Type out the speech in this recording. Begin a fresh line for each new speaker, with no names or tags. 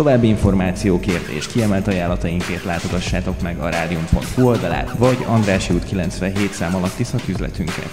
További információkért és kiemelt ajánlatainkért látogassátok meg a rádium.hu oldalát, vagy Andrási út 97 szám alatti szaküzletünket.